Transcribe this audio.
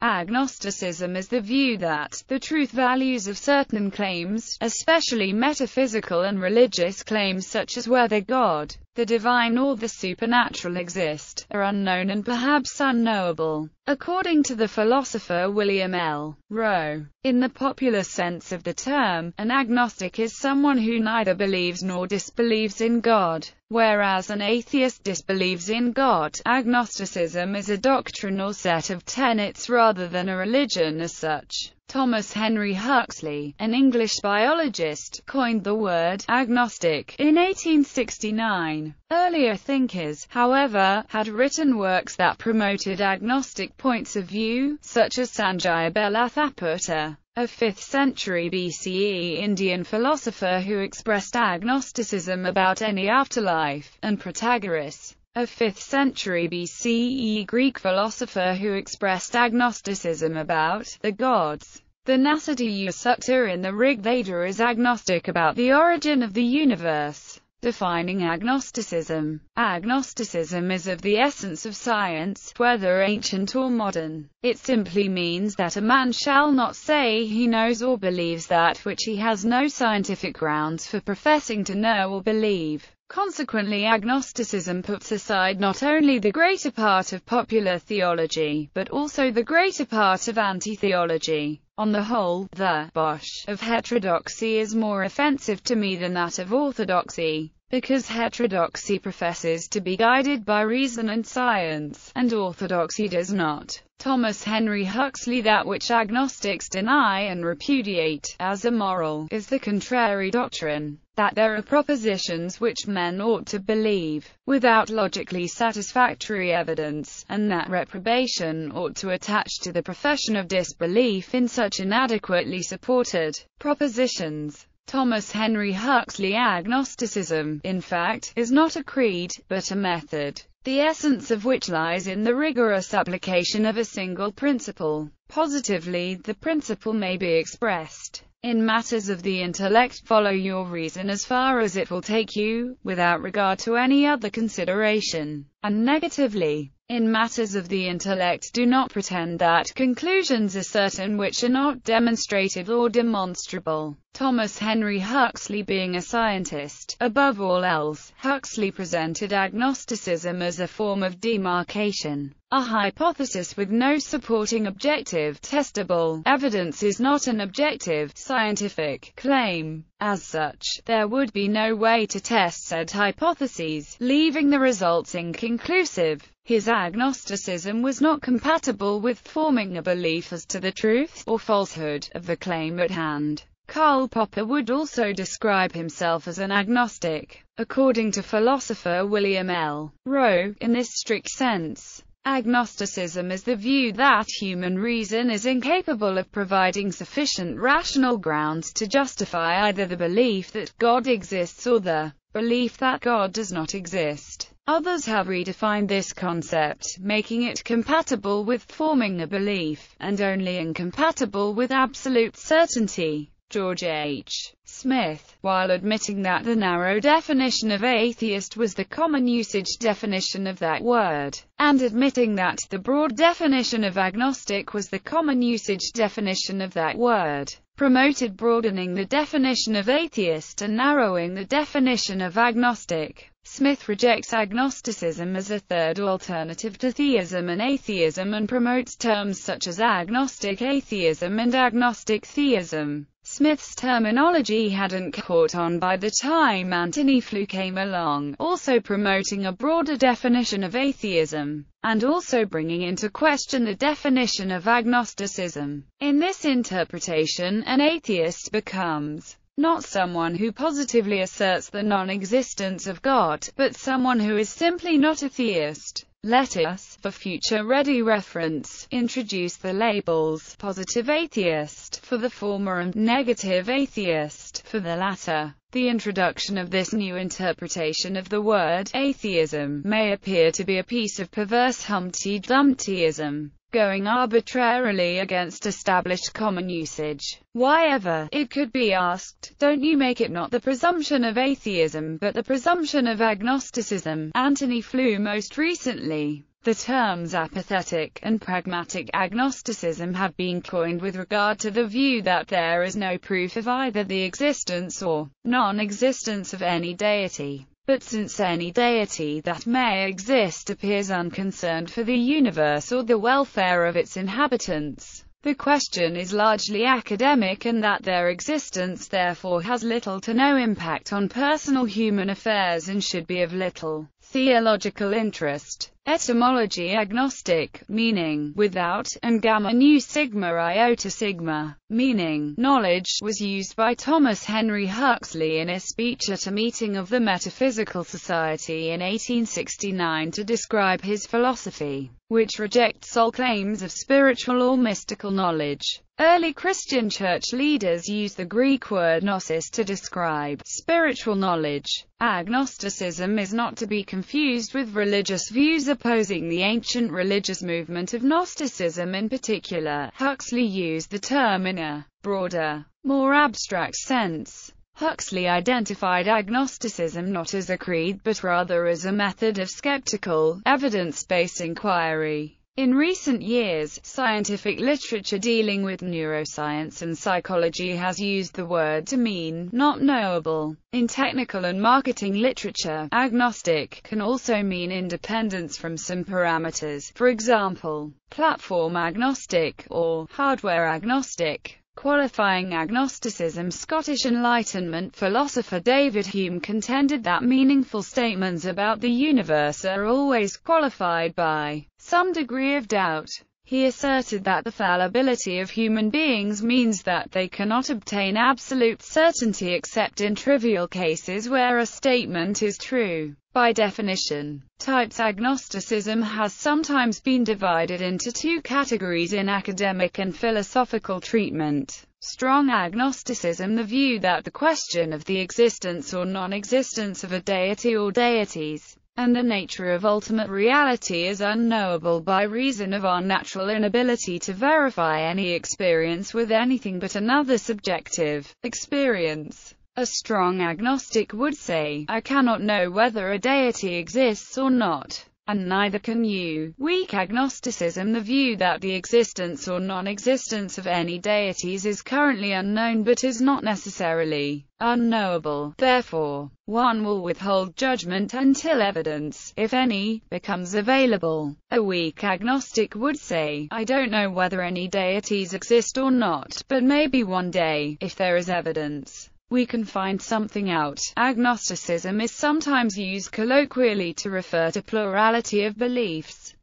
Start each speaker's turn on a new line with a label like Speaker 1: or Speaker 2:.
Speaker 1: Agnosticism is the view that the truth values of certain claims, especially metaphysical and religious claims such as whether God, the divine or the supernatural exist, are unknown and perhaps unknowable. According to the philosopher William L. Rowe, in the popular sense of the term, an agnostic is someone who neither believes nor disbelieves in God, whereas an atheist disbelieves in God. Agnosticism is a doctrinal set of tenets rather than a religion as such. Thomas Henry Huxley, an English biologist, coined the word agnostic in 1869. Earlier thinkers, however, had written works that promoted agnostic points of view, such as Sanjaya Belatthaputta, a 5th century BCE Indian philosopher who expressed agnosticism about any afterlife, and Protagoras, a 5th century BCE Greek philosopher who expressed agnosticism about the gods. The Nasadiya Sukta in the Rig Veda is agnostic about the origin of the universe. Defining agnosticism. Agnosticism is of the essence of science, whether ancient or modern. It simply means that a man shall not say he knows or believes that which he has no scientific grounds for professing to know or believe. Consequently agnosticism puts aside not only the greater part of popular theology, but also the greater part of anti-theology. On the whole, the bosh of heterodoxy is more offensive to me than that of orthodoxy, because heterodoxy professes to be guided by reason and science, and orthodoxy does not. Thomas Henry Huxley That which agnostics deny and repudiate, as immoral, is the contrary doctrine, that there are propositions which men ought to believe, without logically satisfactory evidence, and that reprobation ought to attach to the profession of disbelief in such inadequately supported propositions. Thomas Henry Huxley Agnosticism, in fact, is not a creed, but a method the essence of which lies in the rigorous application of a single principle. Positively, the principle may be expressed in matters of the intellect, follow your reason as far as it will take you, without regard to any other consideration, and negatively, in matters of the intellect do not pretend that conclusions are certain which are not demonstrated or demonstrable. Thomas Henry Huxley being a scientist, above all else, Huxley presented agnosticism as a form of demarcation. A hypothesis with no supporting objective, testable, evidence is not an objective, scientific, claim. As such, there would be no way to test said hypotheses, leaving the results inconclusive. His agnosticism was not compatible with forming a belief as to the truth, or falsehood, of the claim at hand. Karl Popper would also describe himself as an agnostic, according to philosopher William L. Rowe, in this strict sense. Agnosticism is the view that human reason is incapable of providing sufficient rational grounds to justify either the belief that God exists or the belief that God does not exist. Others have redefined this concept, making it compatible with forming a belief, and only incompatible with absolute certainty. George H. Smith, while admitting that the narrow definition of atheist was the common usage definition of that word, and admitting that the broad definition of agnostic was the common usage definition of that word, promoted broadening the definition of atheist and narrowing the definition of agnostic. Smith rejects agnosticism as a third alternative to theism and atheism and promotes terms such as agnostic atheism and agnostic theism. Smith's terminology hadn't caught on by the time Antony Flew came along, also promoting a broader definition of atheism, and also bringing into question the definition of agnosticism. In this interpretation, an atheist becomes not someone who positively asserts the non-existence of God, but someone who is simply not a theist. Let us, for future-ready reference, introduce the labels positive atheist for the former and negative atheist for the latter. The introduction of this new interpretation of the word atheism may appear to be a piece of perverse Humpty Dumptyism going arbitrarily against established common usage. Why ever, it could be asked, don't you make it not the presumption of atheism but the presumption of agnosticism? Antony Flew most recently The terms apathetic and pragmatic agnosticism have been coined with regard to the view that there is no proof of either the existence or non-existence of any deity. But since any deity that may exist appears unconcerned for the universe or the welfare of its inhabitants, the question is largely academic and that their existence therefore has little to no impact on personal human affairs and should be of little theological interest. Etymology agnostic, meaning without, and gamma nu sigma iota sigma, meaning knowledge, was used by Thomas Henry Huxley in a speech at a meeting of the Metaphysical Society in 1869 to describe his philosophy, which rejects all claims of spiritual or mystical knowledge. Early Christian church leaders used the Greek word gnosis to describe spiritual knowledge. Agnosticism is not to be confused with religious views opposing the ancient religious movement of Gnosticism in particular. Huxley used the term in a broader, more abstract sense. Huxley identified agnosticism not as a creed but rather as a method of skeptical, evidence-based inquiry. In recent years, scientific literature dealing with neuroscience and psychology has used the word to mean not knowable. In technical and marketing literature, agnostic can also mean independence from some parameters, for example, platform agnostic or hardware agnostic. Qualifying agnosticism Scottish Enlightenment philosopher David Hume contended that meaningful statements about the universe are always qualified by some degree of doubt. He asserted that the fallibility of human beings means that they cannot obtain absolute certainty except in trivial cases where a statement is true. By definition, types agnosticism has sometimes been divided into two categories in academic and philosophical treatment. Strong agnosticism the view that the question of the existence or non-existence of a deity or deities and the nature of ultimate reality is unknowable by reason of our natural inability to verify any experience with anything but another subjective experience. A strong agnostic would say, I cannot know whether a deity exists or not and neither can you. Weak agnosticism the view that the existence or non-existence of any deities is currently unknown but is not necessarily unknowable. Therefore, one will withhold judgment until evidence, if any, becomes available. A weak agnostic would say, I don't know whether any deities exist or not, but maybe one day, if there is evidence, we can find something out. Agnosticism is sometimes used colloquially to refer to plurality of beliefs.